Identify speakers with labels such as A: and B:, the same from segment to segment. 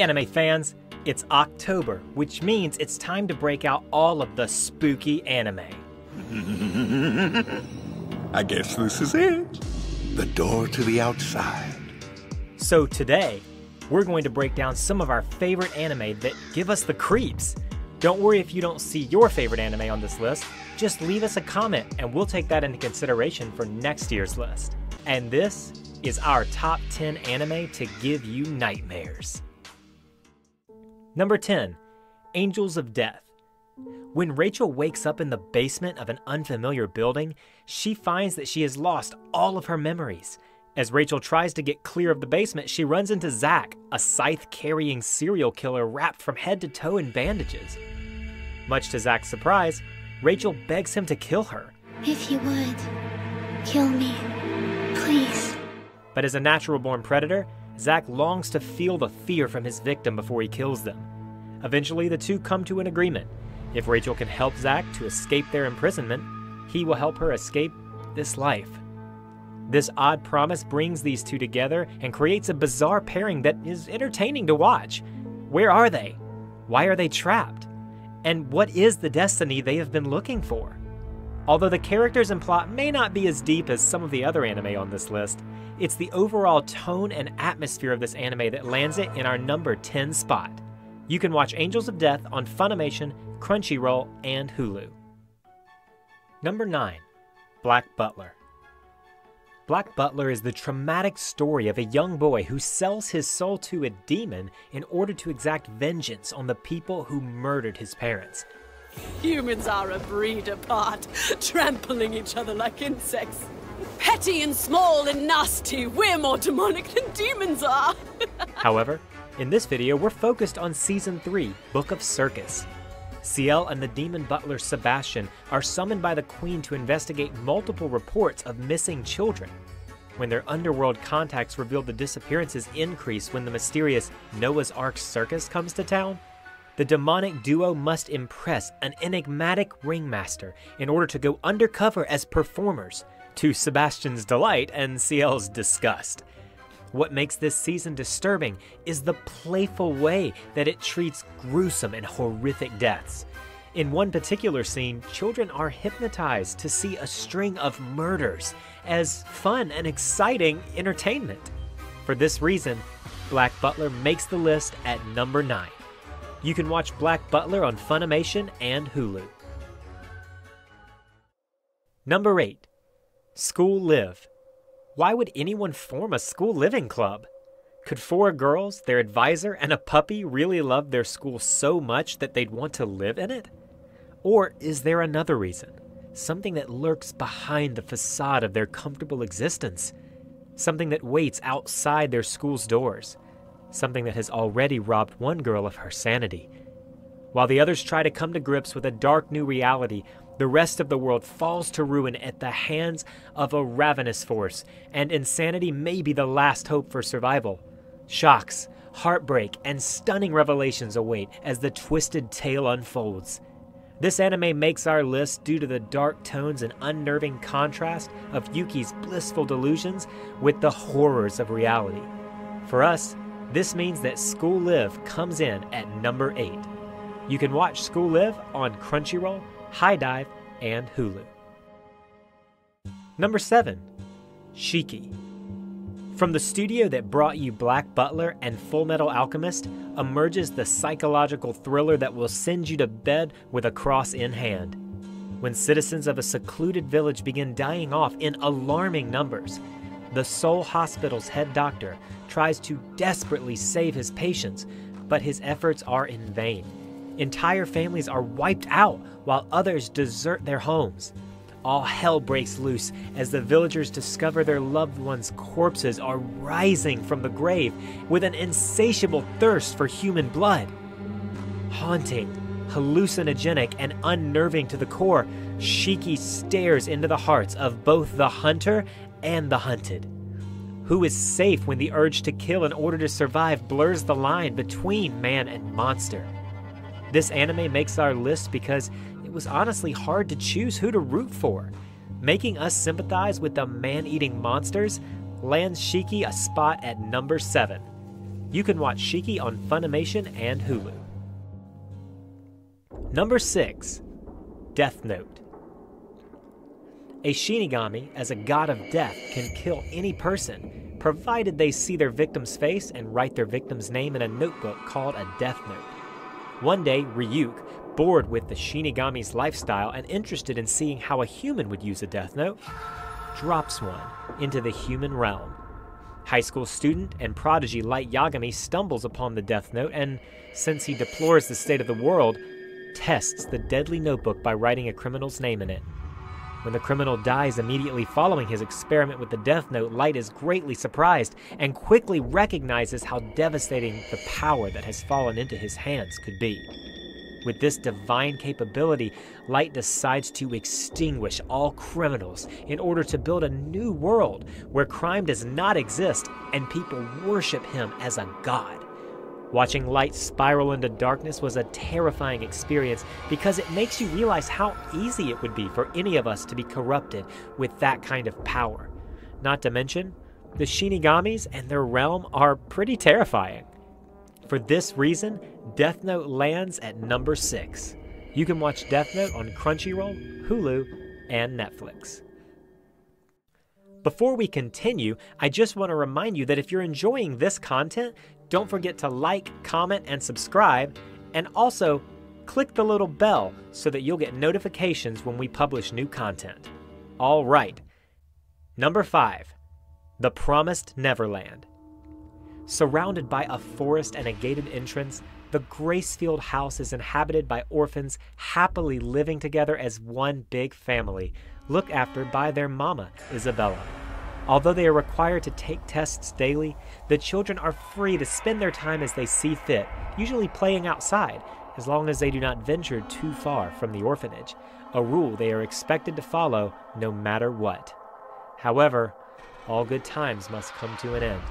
A: Hey, anime fans! It's October, which means it's time to break out all of the spooky anime.
B: I guess this is it. The door to the outside.
A: So today, we're going to break down some of our favorite anime that give us the creeps. Don't worry if you don't see your favorite anime on this list, just leave us a comment and we'll take that into consideration for next year's list. And this is our top 10 anime to give you nightmares. Number 10 Angels of Death. When Rachel wakes up in the basement of an unfamiliar building, she finds that she has lost all of her memories. As Rachel tries to get clear of the basement, she runs into Zach, a scythe carrying serial killer wrapped from head to toe in bandages. Much to Zach's surprise, Rachel begs him to kill her.
C: If you would, kill me, please.
A: But as a natural born predator, Zach longs to feel the fear from his victim before he kills them. Eventually, the two come to an agreement. If Rachel can help Zack to escape their imprisonment, he will help her escape this life. This odd promise brings these two together and creates a bizarre pairing that is entertaining to watch. Where are they? Why are they trapped? And what is the destiny they have been looking for? Although the characters and plot may not be as deep as some of the other anime on this list, it's the overall tone and atmosphere of this anime that lands it in our number 10 spot. You can watch Angels of Death on Funimation, Crunchyroll, and Hulu. Number 9 Black Butler. Black Butler is the traumatic story of a young boy who sells his soul to a demon in order to exact vengeance on the people who murdered his parents.
D: Humans are a breed apart, trampling each other like insects. Petty and small and nasty, we're more demonic than demons are.
A: However, in this video, we're focused on Season 3, Book of Circus. Ciel and the demon butler Sebastian are summoned by the Queen to investigate multiple reports of missing children. When their underworld contacts reveal the disappearances increase when the mysterious Noah's Ark Circus comes to town, the demonic duo must impress an enigmatic ringmaster in order to go undercover as performers, to Sebastian's delight and Ciel's disgust. What makes this season disturbing is the playful way that it treats gruesome and horrific deaths. In one particular scene, children are hypnotized to see a string of murders as fun and exciting entertainment. For this reason, Black Butler makes the list at number 9. You can watch Black Butler on Funimation and Hulu. Number 8 School Live why would anyone form a school living club? Could four girls, their advisor, and a puppy really love their school so much that they'd want to live in it? Or is there another reason? Something that lurks behind the facade of their comfortable existence? Something that waits outside their school's doors? Something that has already robbed one girl of her sanity? While the others try to come to grips with a dark new reality, the rest of the world falls to ruin at the hands of a ravenous force, and insanity may be the last hope for survival. Shocks, heartbreak, and stunning revelations await as the twisted tale unfolds. This anime makes our list due to the dark tones and unnerving contrast of Yuki's blissful delusions with the horrors of reality. For us, this means that School Live comes in at number 8. You can watch School Live on Crunchyroll, HIDIVE, and Hulu. Number 7. Shiki. From the studio that brought you Black Butler and Full Metal Alchemist emerges the psychological thriller that will send you to bed with a cross in hand. When citizens of a secluded village begin dying off in alarming numbers, the sole Hospital's head doctor tries to desperately save his patients, but his efforts are in vain. Entire families are wiped out while others desert their homes. All hell breaks loose as the villagers discover their loved ones' corpses are rising from the grave with an insatiable thirst for human blood. Haunting, hallucinogenic, and unnerving to the core, Shiki stares into the hearts of both the hunter and the hunted. Who is safe when the urge to kill in order to survive blurs the line between man and monster? This anime makes our list because it was honestly hard to choose who to root for. Making us sympathize with the man eating monsters lands Shiki a spot at number 7. You can watch Shiki on Funimation and Hulu. Number 6 Death Note. A Shinigami, as a god of death, can kill any person, provided they see their victim's face and write their victim's name in a notebook called a Death Note. One day, Ryuk, bored with the Shinigami's lifestyle and interested in seeing how a human would use a Death Note, drops one into the human realm. High school student and prodigy Light Yagami stumbles upon the Death Note and, since he deplores the state of the world, tests the deadly notebook by writing a criminal's name in it. When the criminal dies immediately following his experiment with the Death Note, Light is greatly surprised and quickly recognizes how devastating the power that has fallen into his hands could be. With this divine capability, Light decides to extinguish all criminals in order to build a new world where crime does not exist and people worship him as a god. Watching light spiral into darkness was a terrifying experience because it makes you realize how easy it would be for any of us to be corrupted with that kind of power. Not to mention, the Shinigamis and their realm are pretty terrifying. For this reason, Death Note lands at number 6. You can watch Death Note on Crunchyroll, Hulu, and Netflix. Before we continue, I just want to remind you that if you're enjoying this content, don't forget to like, comment, and subscribe, and also click the little bell so that you'll get notifications when we publish new content. All right. Number 5 The Promised Neverland. Surrounded by a forest and a gated entrance, the Gracefield house is inhabited by orphans happily living together as one big family, looked after by their mama, Isabella. Although they are required to take tests daily, the children are free to spend their time as they see fit, usually playing outside, as long as they do not venture too far from the orphanage, a rule they are expected to follow no matter what. However, all good times must come to an end,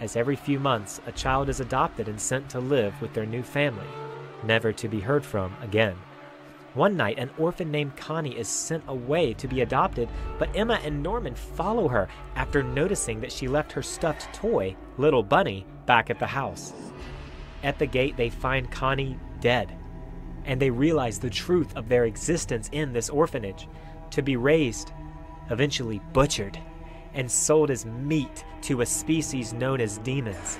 A: as every few months a child is adopted and sent to live with their new family, never to be heard from again. One night, an orphan named Connie is sent away to be adopted, but Emma and Norman follow her after noticing that she left her stuffed toy, Little Bunny, back at the house. At the gate, they find Connie dead, and they realize the truth of their existence in this orphanage to be raised, eventually butchered, and sold as meat to a species known as demons.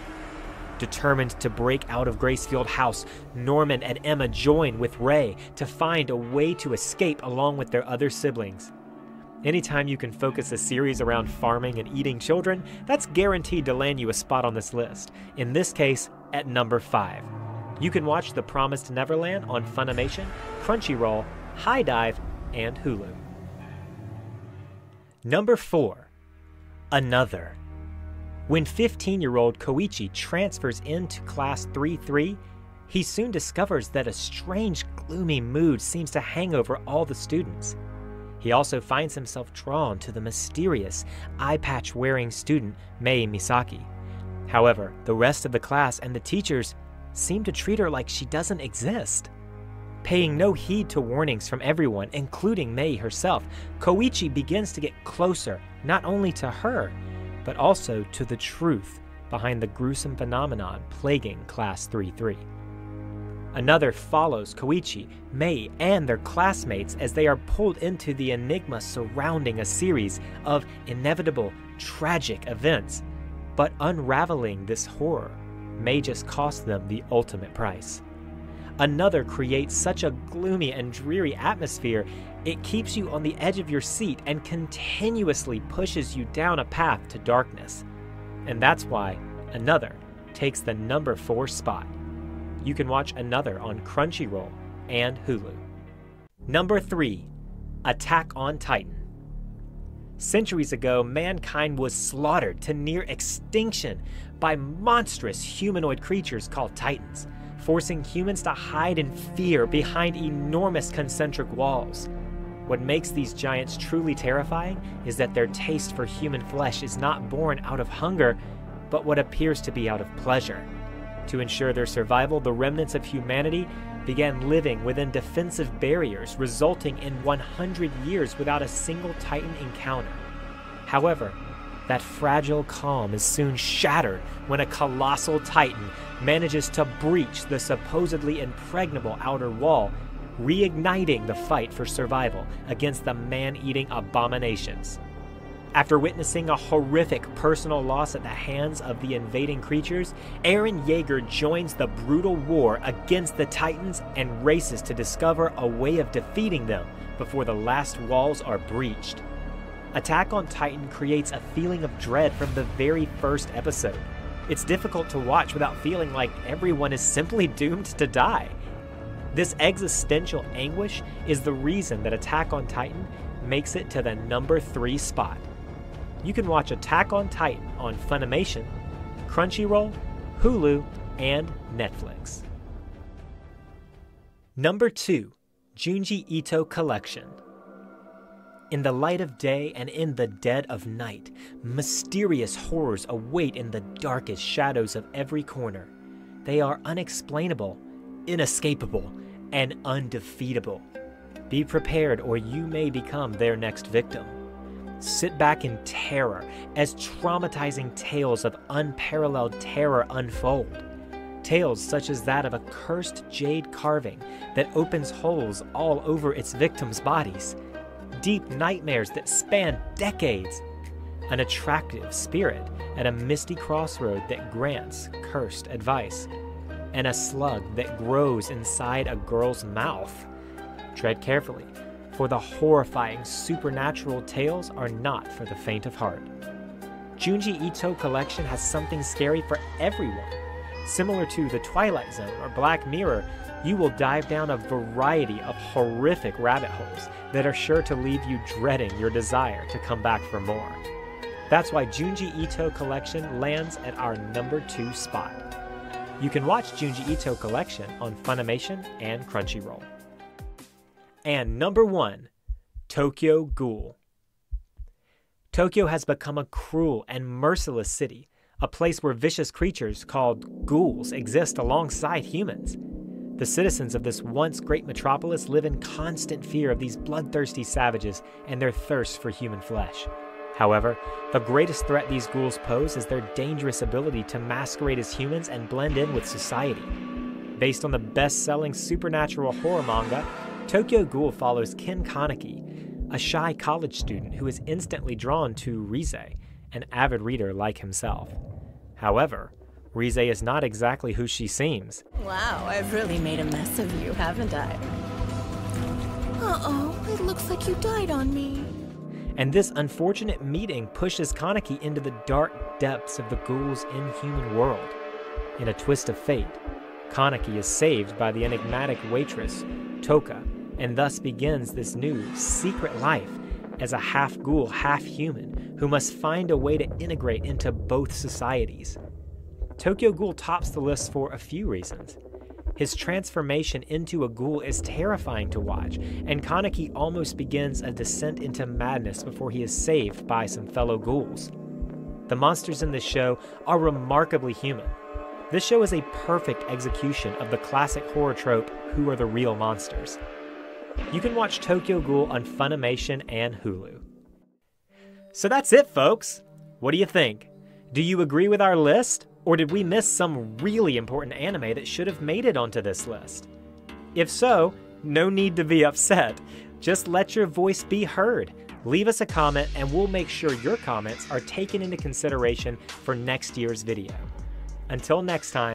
A: Determined to break out of Gracefield House, Norman and Emma join with Ray to find a way to escape along with their other siblings. Anytime you can focus a series around farming and eating children, that's guaranteed to land you a spot on this list, in this case, at number 5. You can watch The Promised Neverland on Funimation, Crunchyroll, High HIDIVE, and Hulu. Number 4. Another. When 15 year old Koichi transfers into Class 3 3, he soon discovers that a strange, gloomy mood seems to hang over all the students. He also finds himself drawn to the mysterious eye patch wearing student Mei Misaki. However, the rest of the class and the teachers seem to treat her like she doesn't exist. Paying no heed to warnings from everyone, including Mei herself, Koichi begins to get closer not only to her, but also to the truth behind the gruesome phenomenon plaguing Class 3 3. Another follows Koichi, Mei, and their classmates as they are pulled into the enigma surrounding a series of inevitable, tragic events. But unraveling this horror may just cost them the ultimate price. Another creates such a gloomy and dreary atmosphere, it keeps you on the edge of your seat and continuously pushes you down a path to darkness. And that's why Another takes the number 4 spot. You can watch Another on Crunchyroll and Hulu. Number 3 Attack on Titan. Centuries ago, mankind was slaughtered to near extinction by monstrous humanoid creatures called Titans, forcing humans to hide in fear behind enormous concentric walls. What makes these giants truly terrifying is that their taste for human flesh is not born out of hunger, but what appears to be out of pleasure. To ensure their survival, the remnants of humanity began living within defensive barriers, resulting in 100 years without a single Titan encounter. However, That fragile calm is soon shattered when a colossal titan manages to breach the supposedly impregnable outer wall, reigniting the fight for survival against the man eating abominations. After witnessing a horrific personal loss at the hands of the invading creatures, Eren Yeager joins the brutal war against the Titans and races to discover a way of defeating them before the last walls are breached. Attack on Titan creates a feeling of dread from the very first episode. It's difficult to watch without feeling like everyone is simply doomed to die. This existential anguish is the reason that Attack on Titan makes it to the number 3 spot you can watch Attack on Titan on Funimation, Crunchyroll, Hulu, and Netflix. Number 2 Junji Ito Collection. In the light of day and in the dead of night, mysterious horrors await in the darkest shadows of every corner. They are unexplainable, inescapable, and undefeatable. Be prepared, or you may become their next victim sit back in terror as traumatizing tales of unparalleled terror unfold. Tales such as that of a cursed jade carving that opens holes all over its victims' bodies, deep nightmares that span decades, an attractive spirit at a misty crossroad that grants cursed advice, and a slug that grows inside a girl's mouth. Tread carefully for the horrifying supernatural tales are not for the faint of heart. Junji Ito collection has something scary for everyone. Similar to The Twilight Zone or Black Mirror, you will dive down a variety of horrific rabbit holes that are sure to leave you dreading your desire to come back for more. That's why Junji Ito Collection lands at our number 2 spot. You can watch Junji Ito Collection on Funimation and Crunchyroll. And number one, Tokyo Ghoul. Tokyo has become a cruel and merciless city, a place where vicious creatures called ghouls exist alongside humans. The citizens of this once great metropolis live in constant fear of these bloodthirsty savages and their thirst for human flesh. However, the greatest threat these ghouls pose is their dangerous ability to masquerade as humans and blend in with society. Based on the best selling supernatural horror manga, Tokyo Ghoul follows Ken Kaneki, a shy college student who is instantly drawn to Rize, an avid reader like himself. However, Rize is not exactly who she seems.
E: Wow, I've really made a mess of you, haven't I? Uh-oh, it looks like you died on me.
A: And this unfortunate meeting pushes Kaneki into the dark depths of the ghoul's inhuman world. In a twist of fate, Kaneki is saved by the enigmatic waitress, Toka, and thus begins this new secret life as a half ghoul, half human who must find a way to integrate into both societies. Tokyo Ghoul tops the list for a few reasons. His transformation into a ghoul is terrifying to watch, and Kaneki almost begins a descent into madness before he is saved by some fellow ghouls. The monsters in this show are remarkably human. This show is a perfect execution of the classic horror trope who are the real monsters. You can watch Tokyo Ghoul on Funimation and Hulu. So that's it, folks. What do you think? Do you agree with our list? Or did we miss some really important anime that should have made it onto this list? If so, no need to be upset. Just let your voice be heard. Leave us a comment and we'll make sure your comments are taken into consideration for next year's video. Until next time,